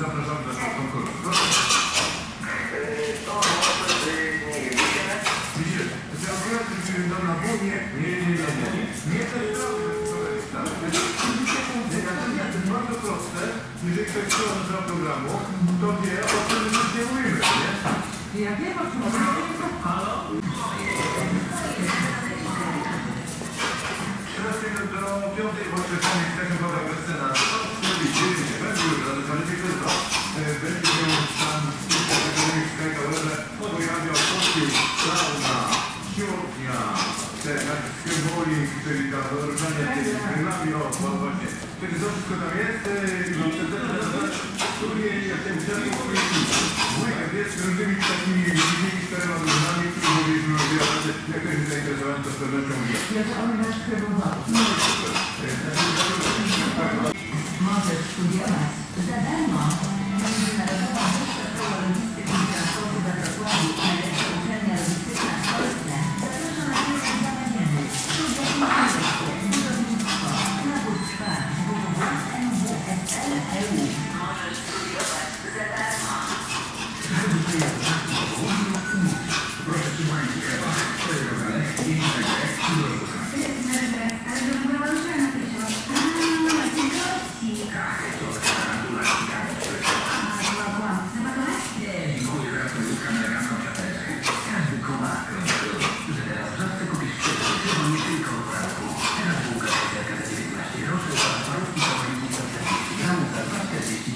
zapraszam to nie, nie, nie, nie, nie. To jest jest bardzo proste, jeżeli ktoś chce do programu, to wie, o czym my już nie? Ja wiem o czym. Halo? 13 do 5 właśnie pomnik tego woda bez scena. Czyli ta wyróżnianie tych reklamy, o, o, właśnie. Czyli to wszystko tam jest który jest tym celem Weekend jest z różnymi takimi licznymi czterema drużynami, które mówiliśmy o wiele, jak ktoś jest zainteresowany, to z pewnością wie. Ja to on nasz próbował. Możesz studiować za darmo. Możesz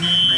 President.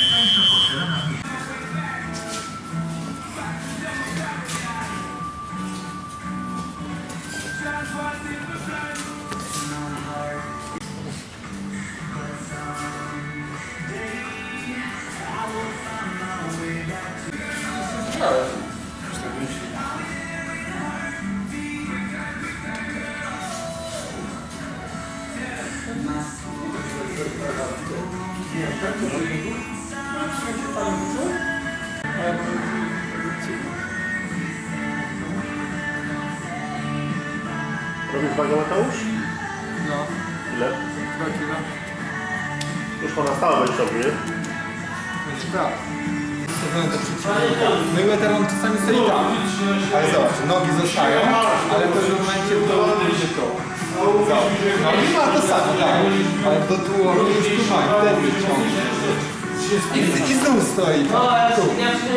Robisz wagę Mateusz? No, Ile? dwa kilo. Już pana stała być sobie, nie? Będzie tak. No i weteran czasami stoi tam. Ale zobacz, nogi zostają, ale w pewnym momencie do będzie to. Zobacz. No i ma to samo, tak. Ale do tułowia już tu ma wtedy ciągnie. I, I znów stoi tu.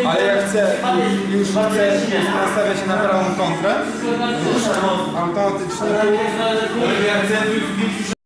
Ale jak chce, już chce nastawia się na prawą kontrę, już automatycznie tu.